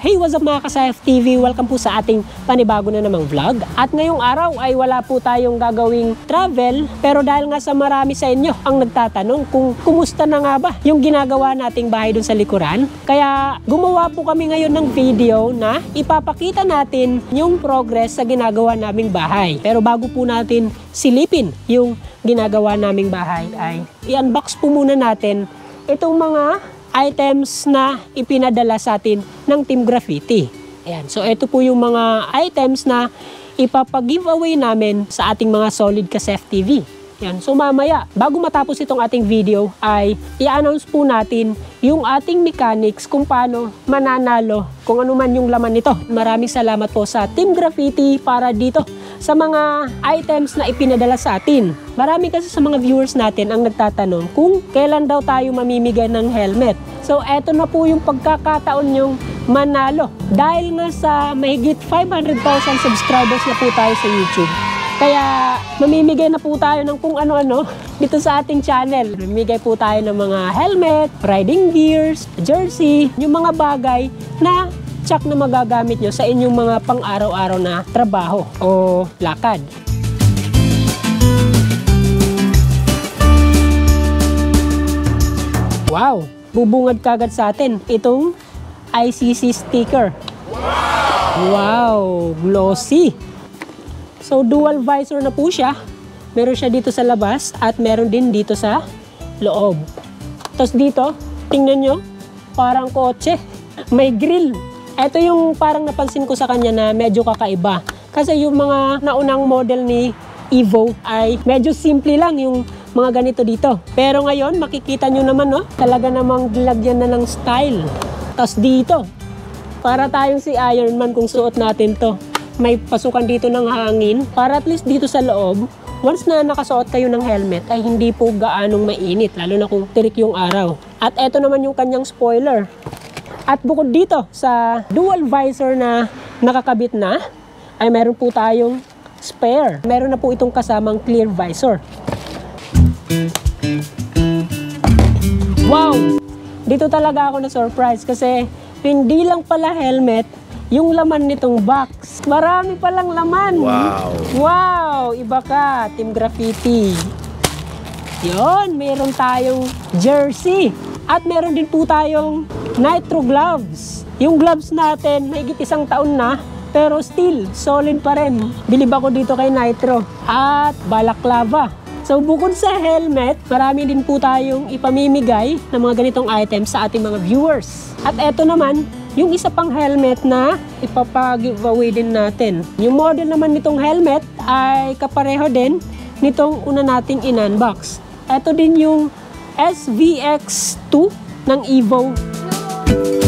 Hey, what's up mga Kasayaf TV? Welcome po sa ating panibago na namang vlog. At ngayong araw ay wala po tayong gagawing travel. Pero dahil nga sa marami sa inyo ang nagtatanong kung kumusta na nga ba yung ginagawa nating bahay dun sa likuran. Kaya gumawa po kami ngayon ng video na ipapakita natin yung progress sa ginagawa naming bahay. Pero bago po natin silipin yung ginagawa naming bahay ay i-unbox po muna natin itong mga items na ipinadala sa atin ng Team Graffiti. Ayan. So, ito po yung mga items na ipapag-giveaway namin sa ating mga solid Kasef TV. Yan. So mamaya, bago matapos itong ating video, ay i-announce po natin yung ating mechanics kung paano mananalo kung ano man yung laman nito. Maraming salamat po sa Team Graffiti para dito sa mga items na ipinadala sa atin. Marami kasi sa mga viewers natin ang nagtatanong kung kailan daw tayo mamimigay ng helmet. So eto na po yung pagkakataon yung manalo. Dahil nga sa mahigit 500,000 subscribers na po tayo sa YouTube. Kaya mamimigay na po tayo ng kung ano-ano dito sa ating channel. Mamimigay po tayo ng mga helmet, riding gears, jersey, yung mga bagay na tsak na magagamit nyo sa inyong mga pang-araw-araw na trabaho o lakad. Wow! Bubungad kagad sa atin itong ICC sticker. Wow! Glossy! So dual visor na po siya. Meron siya dito sa labas at meron din dito sa loob. Tapos dito, tingnan nyo, parang kotse. May grill. Ito yung parang napansin ko sa kanya na medyo kakaiba. Kasi yung mga naunang model ni Evo ay medyo simple lang yung mga ganito dito. Pero ngayon, makikita nyo naman, no? Talaga namang lagyan na ng style. Tapos dito, para tayong si Iron Man kung suot natin to may pasukan dito ng hangin para at least dito sa loob, once na nakasuot kayo ng helmet ay hindi po gaanong mainit, lalo na kung tirik yung araw. At eto naman yung kanyang spoiler. At bukod dito sa dual visor na nakakabit na, ay meron po tayong spare. Meron na po itong kasamang clear visor. Wow! Dito talaga ako na surprise kasi hindi lang pala helmet yung laman nitong box. Marami palang laman. Wow. Wow! Iba ka, Team Graffiti. Yon, meron tayong jersey. At meron din po tayong nitro gloves. Yung gloves natin, mahigit isang taon na, pero still, solid pa rin. Bilib ako dito kay Nitro. At balaklava. So bukod sa helmet, marami din po tayong ipamimigay ng mga ganitong items sa ating mga viewers. At eto naman, yung isa pang helmet na ipapag-giveaway din natin. Yung model naman nitong helmet ay kapareho din nitong una nating in-unbox. Ito din yung SVX2 ng Evo.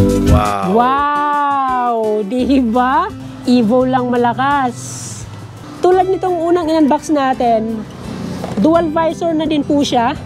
Wow. Wow! Di ba? Evo lang malakas. Tulad nitong unang in-unbox natin, dual visor na din po siya.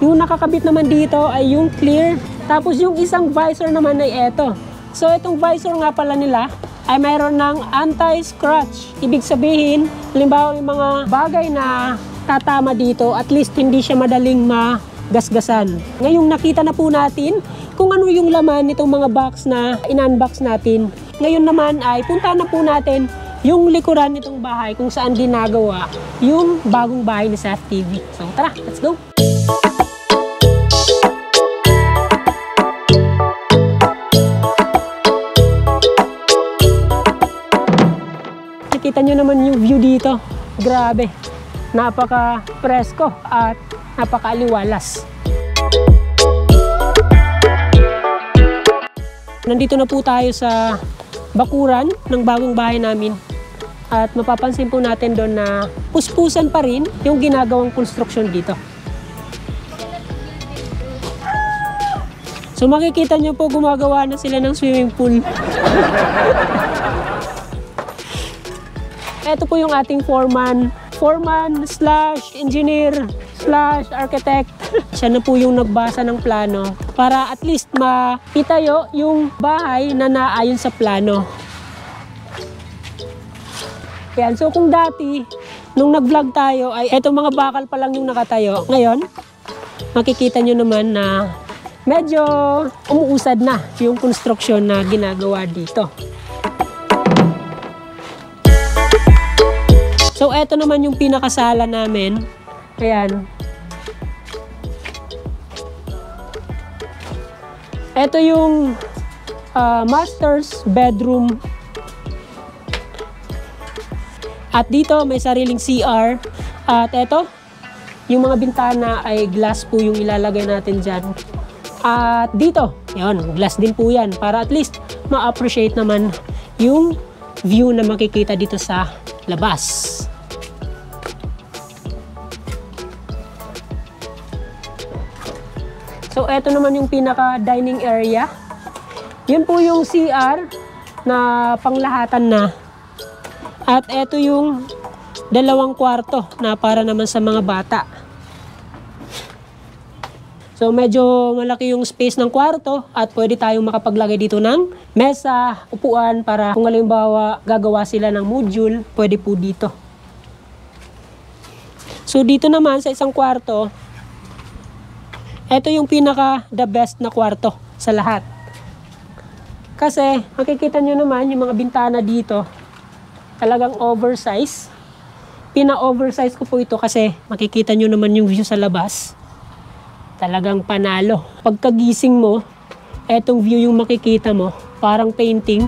Yung nakakabit naman dito ay yung clear. Tapos yung isang visor naman ay eto. So itong visor nga pala nila ay mayroon ng anti-scratch. Ibig sabihin, halimbawa yung mga bagay na tatama dito, at least hindi siya madaling magasgasan. Ngayong nakita na po natin kung ano yung laman nitong mga box na in-unbox natin. Ngayon naman ay punta na po natin yung likuran nitong bahay kung saan ginagawa yung bagong bahay ni Saf TV. So tara, let's go! Nakikita nyo naman yung view dito. Grabe. Napaka presko at napaka-aliwalas. Nandito na po tayo sa bakuran ng bagong bahay namin. At mapapansin po natin doon na puspusan pa rin yung ginagawang konstruksyon dito. So makikita nyo po gumagawa na sila ng swimming pool. Ito po yung ating foreman. Foreman slash engineer slash architect. Siya na po yung nagbasa ng plano para at least maitayo yung bahay na naayon sa plano. Yan. So kung dati, nung nag-vlog tayo, ay etong mga bakal pa lang yung nakatayo. Ngayon, makikita nyo naman na medyo umuusad na yung construction na ginagawa dito. So, eto naman yung pinakasala namin. Ayan. Ito yung ah, master's bedroom. At dito may sariling CR. At eto, yung mga bintana ay glass po yung ilalagay natin dyan. At dito, yun, glass din po yan. Para at least ma-appreciate naman yung view na makikita dito sa labas. So, eto naman yung pinaka dining area. Yun po yung CR na panglahatan na. At eto yung dalawang kwarto na para naman sa mga bata. So medyo malaki yung space ng kwarto at pwede tayong makapaglagay dito ng mesa, upuan para kung halimbawa gagawa sila ng module, pwede po dito. So dito naman sa isang kwarto, ito yung pinaka the best na kwarto sa lahat. Kasi makikita nyo naman yung mga bintana dito, talagang oversize. Pina-oversize ko po ito kasi makikita nyo naman yung view sa labas. Talagang panalo. Pagkagising mo, etong view yung makikita mo, parang painting.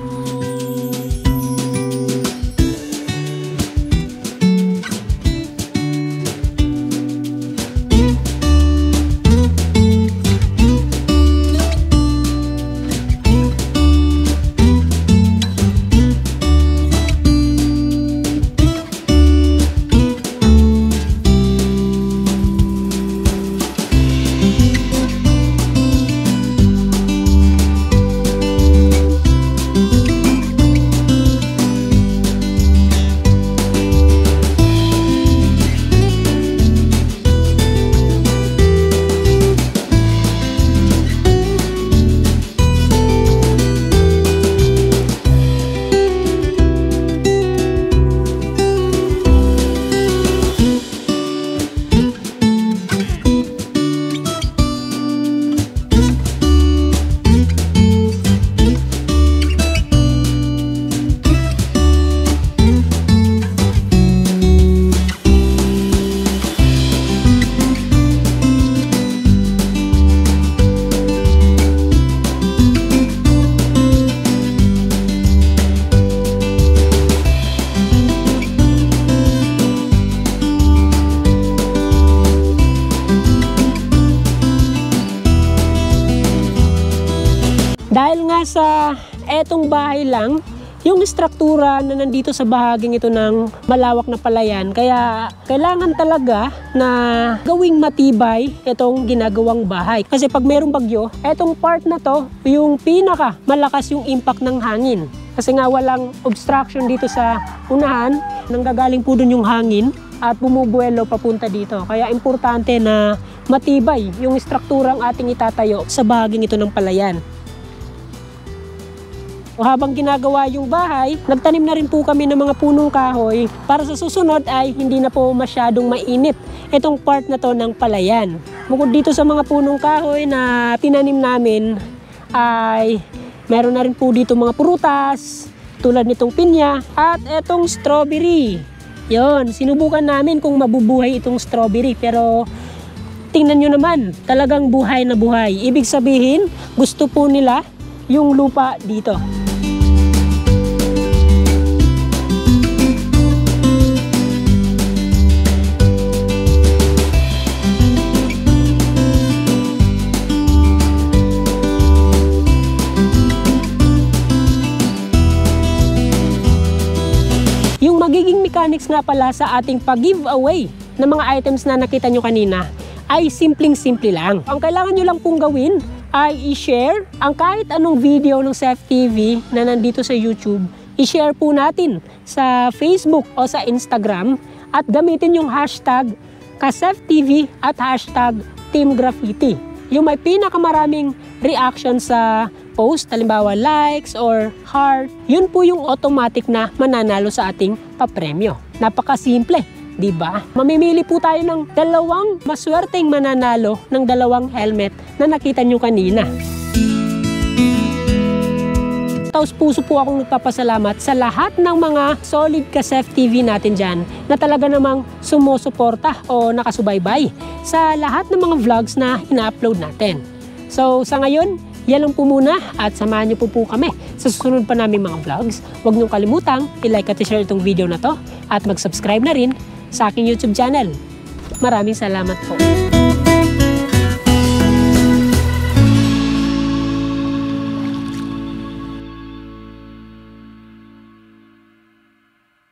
Dahil nga sa etong bahay lang, yung struktura na nandito sa bahaging ito ng malawak na palayan. Kaya kailangan talaga na gawing matibay itong ginagawang bahay. Kasi pag mayroong bagyo, etong part na to, yung pinaka malakas yung impact ng hangin. Kasi nga walang obstruction dito sa unahan, nanggagaling po dun yung hangin at bumubuelo papunta dito. Kaya importante na matibay yung strukturang ating itatayo sa bahaging ito ng palayan. O habang ginagawa yung bahay, nagtanim na rin po kami ng mga punong kahoy para sa susunod ay hindi na po masyadong mainit itong part na to ng palayan. Bukod dito sa mga punong kahoy na tinanim namin ay meron na rin po dito mga prutas tulad nitong pinya at etong strawberry. Yon, sinubukan namin kung mabubuhay itong strawberry pero tingnan nyo naman, talagang buhay na buhay. Ibig sabihin, gusto po nila yung lupa dito. Mechanics nga pala sa ating pag-giveaway ng mga items na nakita nyo kanina ay simpleng-simple lang. Ang kailangan nyo lang pong gawin ay i-share ang kahit anong video ng Sef TV na nandito sa YouTube. I-share po natin sa Facebook o sa Instagram at gamitin yung hashtag KasefTV at hashtag Team Graffiti. Yung may pinakamaraming reaction sa post, halimbawa likes or heart, yun po yung automatic na mananalo sa ating papremyo. Napakasimple. di ba? Mamimili po tayo ng dalawang maswerteng mananalo ng dalawang helmet na nakita nyo kanina. Taos puso po akong nagpapasalamat sa lahat ng mga solid Kasef TV natin dyan na talaga namang sumusuporta o nakasubaybay sa lahat ng mga vlogs na ina-upload natin. So sa ngayon, yan lang po muna at samahan niyo po po kami sa susunod pa naming mga vlogs. Huwag niyong kalimutang i-like at i-share itong video na to at mag-subscribe na rin sa aking YouTube channel. Maraming salamat po.